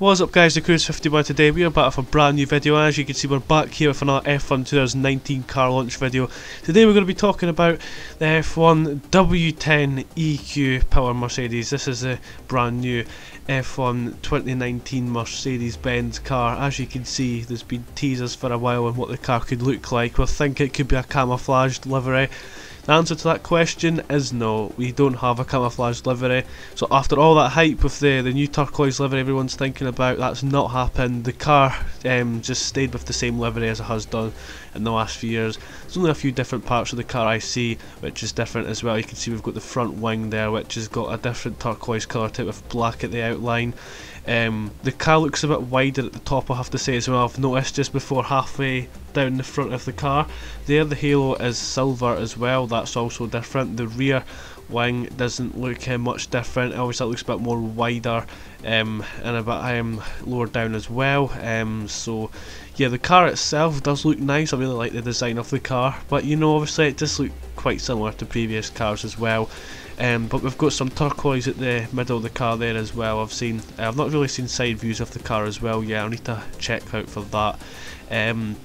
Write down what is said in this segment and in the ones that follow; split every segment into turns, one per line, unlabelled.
What's up guys, Nekrews 51 today, we are back with a brand new video as you can see we're back here with another F1 2019 car launch video. Today we're going to be talking about the F1 W10 EQ Power Mercedes. This is a brand new F1 2019 Mercedes-Benz car. As you can see there's been teasers for a while on what the car could look like. We think it could be a camouflaged livery. The answer to that question is no, we don't have a camouflage livery. So after all that hype with the, the new turquoise livery everyone's thinking about, that's not happened. The car um, just stayed with the same livery as it has done in the last few years. There's only a few different parts of the car I see which is different as well. You can see we've got the front wing there which has got a different turquoise colour it with black at the outline. Um, the car looks a bit wider at the top I have to say as well. I've noticed just before halfway down the front of the car. There the halo is silver as well, that's also different. The rear wing doesn't look uh, much different, obviously it looks a bit more wider um, and a bit um, lower down as well. Um, so yeah, the car itself does look nice, I really like the design of the car, but you know obviously it just look quite similar to previous cars as well. Um, but we've got some turquoise at the middle of the car there as well. I've seen, I've not really seen side views of the car as well. Yeah, I need to check out for that. Um,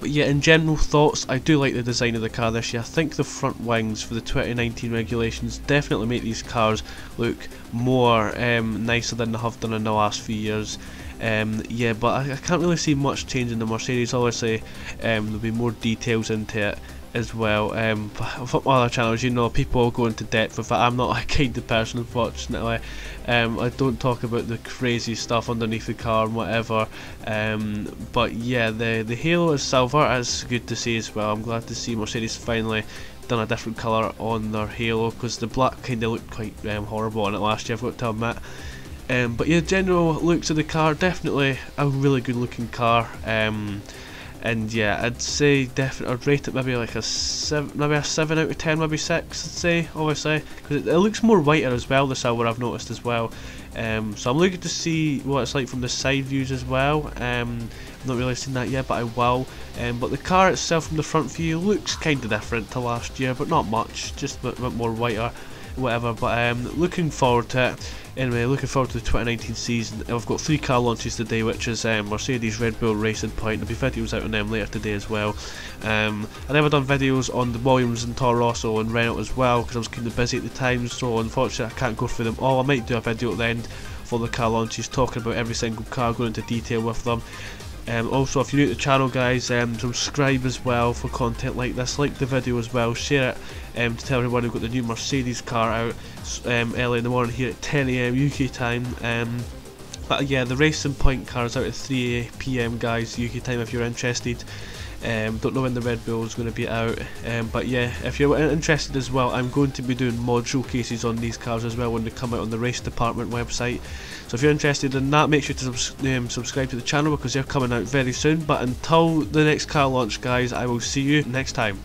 but yeah, in general thoughts, I do like the design of the car this year. I think the front wings for the 2019 regulations definitely make these cars look more um, nicer than they have done in the last few years. Um, yeah, but I, I, can't really see much change in the Mercedes. Obviously, um, there'll be more details into it as well. Um, for my other channels, you know, people go into depth with it. I'm not a kind of person, unfortunately. Um, I don't talk about the crazy stuff underneath the car and whatever. Um, but yeah, the the halo is silver. It's good to see as well. I'm glad to see Mercedes finally done a different colour on their halo because the black kind of looked quite um, horrible on it last year. I've got to admit. Um, but yeah, general looks of the car, definitely a really good looking car. Um, and yeah, I'd say definitely, I'd rate it maybe like a seven, maybe a seven out of ten, maybe six. I'd say, obviously, because it, it, looks more whiter as well. This silver I've noticed as well. Um, so I'm looking to see what it's like from the side views as well. Um, I've not really seen that yet, but I will. Um, but the car itself from the front view looks kind of different to last year, but not much, just a bit, bit more whiter whatever. But um, looking forward to it. Anyway, looking forward to the 2019 season. I've got three car launches today, which is um, Mercedes, Red Bull, Racing Point. There'll be videos out on them later today as well. Um, I never done videos on the Williams and Toro Rosso and Renault as well because I was kind of busy at the time. So unfortunately, I can't go through them all. I might do a video at the end for the car launches, talking about every single car, going into detail with them. Um, also, if you're new to the channel, guys, um, subscribe as well for content like this. Like the video as well, share it um, to tell everyone we've got the new Mercedes car out um, early in the morning here at 10am UK time. Um, but yeah, the Racing Point car is out at 3pm, guys, UK time if you're interested. Um, don't know when the Red Bull is going to be out, um, but yeah, if you're interested as well, I'm going to be doing mod showcases on these cars as well when they come out on the race department website. So if you're interested in that, make sure to subs um, subscribe to the channel because they're coming out very soon. But until the next car launch, guys, I will see you next time.